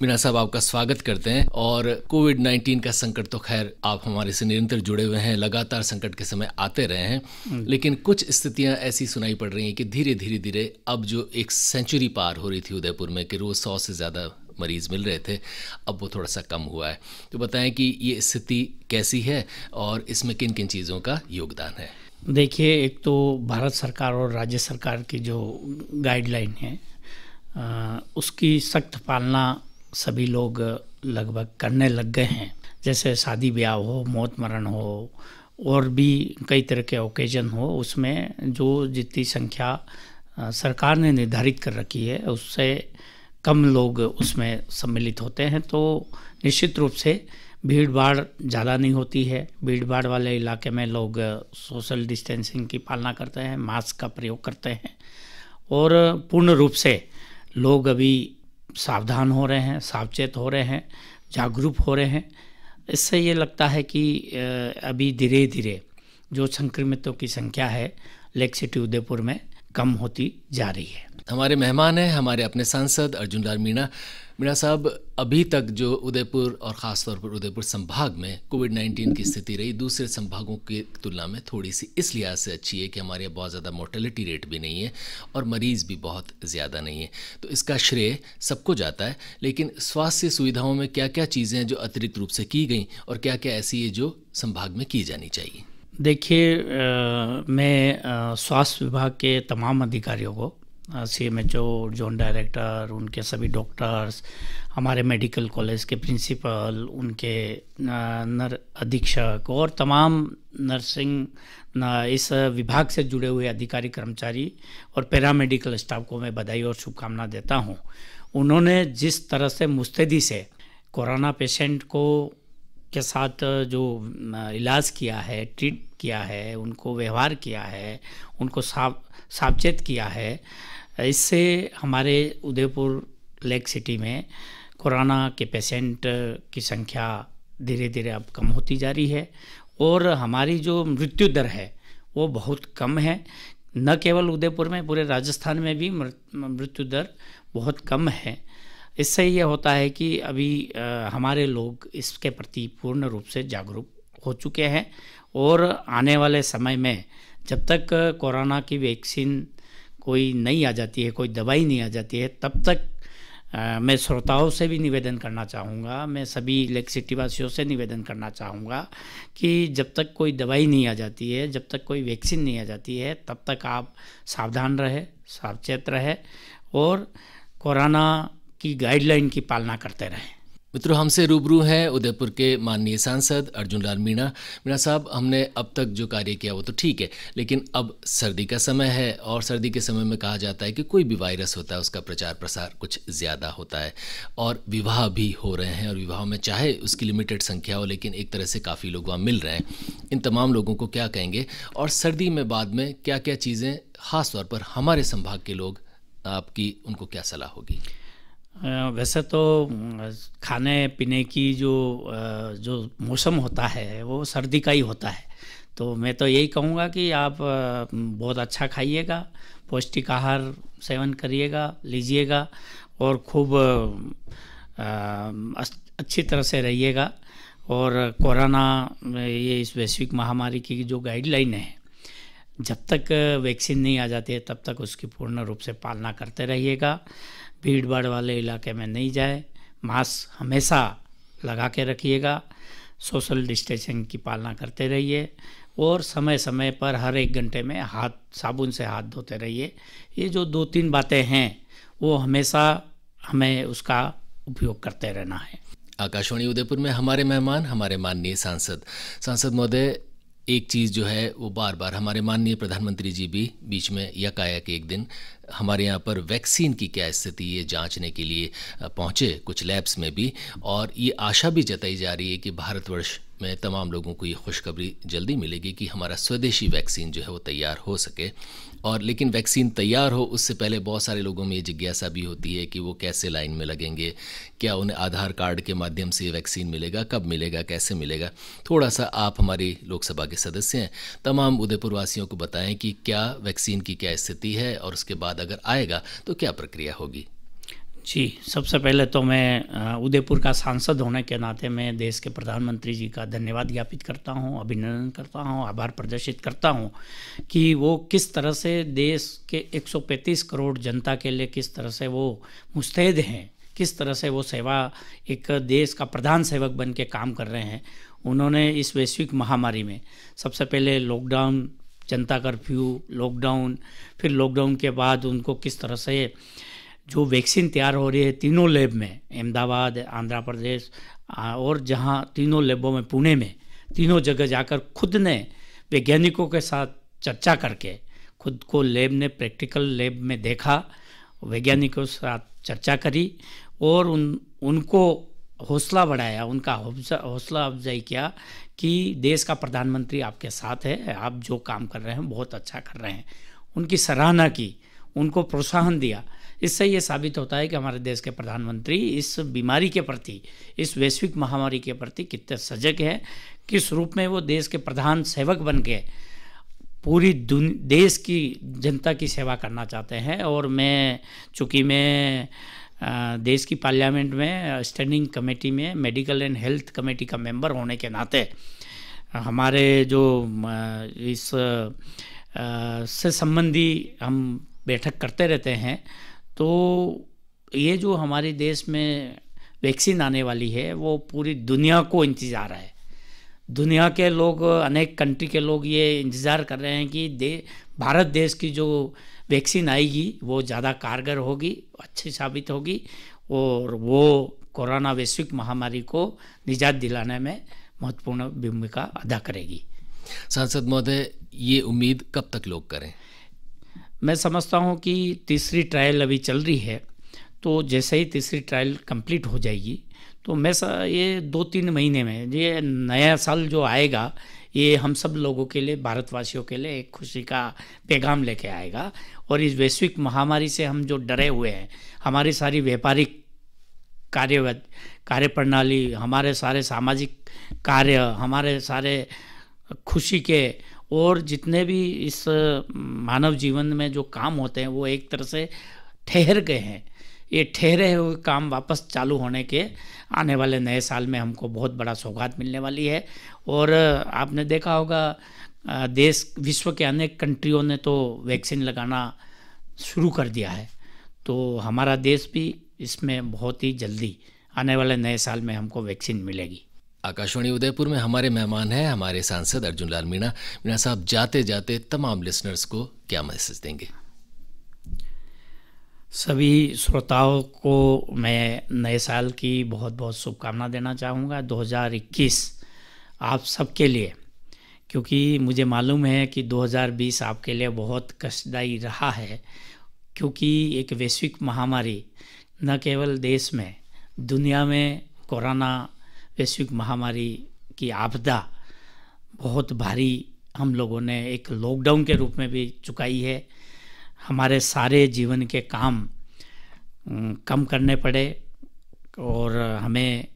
मीना साहब आपका स्वागत करते हैं। और कोविड 19 का संकट तो खैर आप हमारे से निरंतर जुड़े हुए हैं लगातार संकट के समय आते रहे हैं। हम्म। लेकिन कुछ स्थितियाँ ऐसी सुनाई पड़ रही हैं कि धीरे धीरे धीरे अब जो एक सेंचुरी पार हो रही थी उदयपुर में कि रोज़ सौ से ज़्यादा मरीज़ मिल रहे थे अब वो थोड़ा सा कम हुआ है। तो बताएँ कि ये स्थिति कैसी है और इसमें किन किन चीज़ों का योगदान है? देखिए एक तो भारत सरकार और राज्य सरकार की जो गाइडलाइन है उसकी सख्त पालना सभी लोग लगभग करने लग गए हैं। जैसे शादी ब्याह हो, मौत मरण हो, और भी कई तरह के ओकेजन हो, उसमें जो जितनी संख्या सरकार ने निर्धारित कर रखी है, उससे कम लोग उसमें सम्मिलित होते हैं। तो निश्चित रूप से भीड़ भाड़ ज़्यादा नहीं होती है। भीड़ भाड़ वाले इलाके में लोग सोशल डिस्टेंसिंग की पालना करते हैं, मास्क का प्रयोग करते हैं। और पूर्ण रूप से लोग अभी सावधान हो रहे हैं, सावचेत हो रहे हैं, जागरूक हो रहे हैं। इससे ये लगता है कि अभी धीरे धीरे जो संक्रमितों की संख्या है, लेक सिटी उदयपुर में कम होती जा रही है। हमारे मेहमान हैं, हमारे अपने सांसद अर्जुन लाल मीणा। मीणा साहब, अभी तक जो उदयपुर और ख़ास तौर पर उदयपुर संभाग में कोविड 19 की स्थिति रही, दूसरे संभागों की तुलना में थोड़ी सी इस लिहाज से अच्छी है कि हमारे यहाँ बहुत ज़्यादा मोर्टेलिटी रेट भी नहीं है और मरीज़ भी बहुत ज़्यादा नहीं है। तो इसका श्रेय सबको जाता है, लेकिन स्वास्थ्य सुविधाओं में क्या क्या चीज़ें जो अतिरिक्त रूप से की गई और क्या क्या ऐसी है जो संभाग में की जानी चाहिए? देखिए मैं स्वास्थ्य विभाग के तमाम अधिकारियों को C M H O zone director उनके सभी डॉक्टर्स हमारे मेडिकल कॉलेज के प्रिंसिपल उनके नर अधीक्षक और तमाम नर्सिंग इस विभाग से जुड़े हुए अधिकारी, कर्मचारी और पैरामेडिकल स्टाफ को मैं बधाई और शुभकामना देता हूँ। उन्होंने जिस तरह से मुस्तैदी से कोरोना पेशेंट को के साथ जो इलाज किया है ट्रीट किया है, उनको व्यवहार किया है, उनको साव, सावचेत किया है इससे हमारे उदयपुर लेक सिटी में कोरोना के पेशेंट की संख्या धीरे धीरे अब कम होती जा रही है और हमारी जो मृत्यु दर है, वो बहुत कम है। न केवल उदयपुर में, पूरे राजस्थान में भी मृत्यु दर बहुत कम है। इससे ये होता है कि अभी हमारे लोग इसके प्रति पूर्ण रूप से जागरूक हो चुके हैं और आने वाले समय में जब तक कोरोना की वैक्सीन कोई नहीं आ जाती है कोई दवाई नहीं आ जाती है तब तक आ, मैं श्रोताओं से भी निवेदन करना चाहूँगा मैं सभी इलेक्ट्रिसिटी वासियों से निवेदन करना चाहूँगा कि जब तक कोई दवाई नहीं आ जाती है जब तक कोई वैक्सीन नहीं आ जाती है तब तक आप सावधान रहे सावचेत रहे और कोरोना की गाइडलाइन की पालना करते रहें। मित्रों, हमसे रूबरू हैं उदयपुर के माननीय सांसद अर्जुन लाल मीणा। मीणा साहब, हमने अब तक जो कार्य किया वो तो ठीक है, लेकिन अब सर्दी का समय है और सर्दी के समय में कहा जाता है कि कोई भी वायरस होता है, उसका प्रचार प्रसार कुछ ज़्यादा होता है और विवाह भी हो रहे हैं और विवाह में चाहे उसकी लिमिटेड संख्या हो, लेकिन एक तरह से काफ़ी लोग वहाँ मिल रहे हैं। इन तमाम लोगों को क्या कहेंगे? और सर्दी में बाद में क्या क्या चीज़ें, खासतौर पर हमारे संभाग के लोग, आपकी उनको क्या सलाह होगी? वैसे तो खाने पीने की जो जो मौसम होता है, वो सर्दी का ही होता है। तो मैं तो यही कहूँगा कि आप बहुत अच्छा खाइएगा, पौष्टिक आहार सेवन करिएगा, लीजिएगा और खूब अच्छी तरह से रहिएगा। और कोरोना ये इस वैश्विक महामारी की जो गाइडलाइन है, जब तक वैक्सीन नहीं आ जाती है, तब तक उसकी पूर्ण रूप से पालना करते रहिएगा। भीड़ भाड़ वाले इलाके में नहीं जाए। मास्क हमेशा लगा के रखिएगा। सोशल डिस्टेंसिंग की पालना करते रहिए और समय समय पर हर एक घंटे में हाथ, साबुन से हाथ धोते रहिए। ये जो दो तीन बातें हैं, वो हमेशा हमें उसका उपयोग करते रहना है। आकाशवाणी उदयपुर में हमारे मेहमान, हमारे माननीय सांसद। सांसद महोदय एक चीज़ जो है, वो बार बार हमारे माननीय प्रधानमंत्री जी भी बीच में यकायक एक दिन हमारे यहाँ पर वैक्सीन की क्या स्थिति ये जांचने के लिए पहुँचे कुछ लैब्स में भी और ये आशा भी जताई जा रही है कि भारतवर्ष में तमाम लोगों को ये खुशखबरी जल्दी मिलेगी कि हमारा स्वदेशी वैक्सीन जो है वो तैयार हो सके। और लेकिन वैक्सीन तैयार हो, उससे पहले बहुत सारे लोगों में ये जिज्ञासा भी होती है कि वो कैसे लाइन में लगेंगे, क्या उन्हें आधार कार्ड के माध्यम से ये वैक्सीन मिलेगा, कब मिलेगा, कैसे मिलेगा। थोड़ा सा आप हमारी लोकसभा के सदस्य हैं, तमाम उदयपुर वासियों को बताएँ कि क्या वैक्सीन की क्या स्थिति है और उसके बाद अगर आएगा तो क्या प्रक्रिया होगी। जी, सबसे पहले तो मैं उदयपुर का सांसद होने के नाते मैं देश के प्रधानमंत्री जी का धन्यवाद ज्ञापित करता हूँ, अभिनंदन करता हूँ, आभार प्रदर्शित करता हूँ कि वो किस तरह से देश के 135 करोड़ जनता के लिए किस तरह से वो मुस्तैद हैं, किस तरह से वो सेवा एक देश का प्रधान सेवक बन के काम कर रहे हैं, उन्होंने इस वैश्विक महामारी में सबसे पहले लॉकडाउन जनता कर्फ्यू लॉकडाउन फिर लॉकडाउन के बाद उनको किस तरह से जो वैक्सीन तैयार हो रही है तीनों लैब में, अहमदाबाद, आंध्र प्रदेश और जहाँ तीनों लैबों में, पुणे में, तीनों जगह जाकर खुद ने वैज्ञानिकों के साथ चर्चा करके, खुद को लैब ने, प्रैक्टिकल लैब में देखा, वैज्ञानिकों के साथ चर्चा करी, और उन, उनको हौसला बढ़ाया, उनका हौसला अफजाई किया कि देश का प्रधानमंत्री आपके साथ है, आप जो काम कर रहे हैं, बहुत अच्छा कर रहे हैं। उनकी सराहना की, उनको प्रोत्साहन दिया इससे ये साबित होता है कि हमारे देश के प्रधानमंत्री इस बीमारी के प्रति, इस वैश्विक महामारी के प्रति कितने सजग है, किस रूप में वो देश के प्रधान सेवक बन के पूरी देश की जनता की सेवा करना चाहते हैं और मैं, चूँकि मैं देश की पार्लियामेंट में, स्टैंडिंग कमेटी में, मेडिकल एंड हेल्थ कमेटी का मेंबर होने के नाते, हमारे जो इस से संबंधी हम बैठक करते रहते हैं तो ये जो हमारे देश में वैक्सीन आने वाली है, वो पूरी दुनिया को इंतज़ार है। दुनिया के लोग, अनेक कंट्री के लोग ये इंतज़ार कर रहे हैं कि दे, भारत देश की जो वैक्सीन आएगी, वो ज़्यादा कारगर होगी, अच्छी साबित होगी और वो कोरोना वैश्विक महामारी को निजात दिलाने में महत्वपूर्ण भूमिका अदा करेगी। सांसद महोदय, ये उम्मीद कब तक लोग करें? मैं समझता हूँ कि तीसरी ट्रायल अभी चल रही है तो जैसे ही तीसरी ट्रायल कंप्लीट हो जाएगी तो मैं ये दो तीन महीने में, ये नया साल जो आएगा, ये हम सब लोगों के लिए, भारतवासियों के लिए एक खुशी का पैगाम लेके आएगा। और इस वैश्विक महामारी से हम जो डरे हुए हैं, हमारी सारी व्यापारिक कार्य कार्य प्रणाली हमारे सारे सामाजिक कार्य, हमारे सारे खुशी के और जितने भी इस मानव जीवन में जो काम होते हैं, वो एक तरह से ठहर गए हैं। ये ठहरे हुए काम वापस चालू होने के आने वाले नए साल में हमको बहुत बड़ा सौगात मिलने वाली है। और आपने देखा होगा देश, विश्व के अनेक कंट्रियों ने तो वैक्सीन लगाना शुरू कर दिया है। तो हमारा देश भी इसमें बहुत ही जल्दी आने वाले नए साल में हमको वैक्सीन मिलेगी। आकाशवाणी उदयपुर में हमारे मेहमान हैं, हमारे सांसद अर्जुन लाल मीणा। मीणा साहब जाते जाते तमाम लिसनर्स को क्या मैसेज देंगे? सभी श्रोताओं को मैं नए साल की बहुत बहुत शुभकामना देना चाहूँगा। 2021 आप सबके लिए, क्योंकि मुझे मालूम है कि 2020 आपके लिए बहुत कष्टदायी रहा है, क्योंकि एक वैश्विक महामारी न केवल देश में, दुनिया में कोरोना वैश्विक महामारी की आपदा बहुत भारी हम लोगों ने एक लॉकडाउन के रूप में भी चुकाई है। हमारे सारे जीवन के काम कम करने पड़े और हमें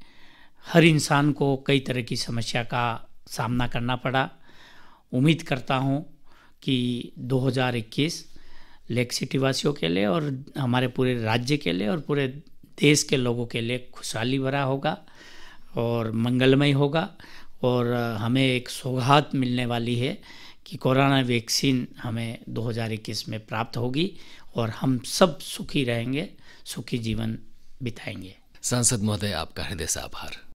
हर इंसान को कई तरह की समस्या का सामना करना पड़ा। उम्मीद करता हूँ कि 2021 लेक सिटी वासियों के लिए और हमारे पूरे राज्य के लिए और पूरे देश के लोगों के लिए खुशहाली भरा होगा। और मंगलमय होगा और हमें एक सौगात मिलने वाली है कि कोरोना वैक्सीन हमें 2021 में प्राप्त होगी और हम सब सुखी रहेंगे, सुखी जीवन बिताएँगे। सांसद महोदय, आपका हृदय से आभार।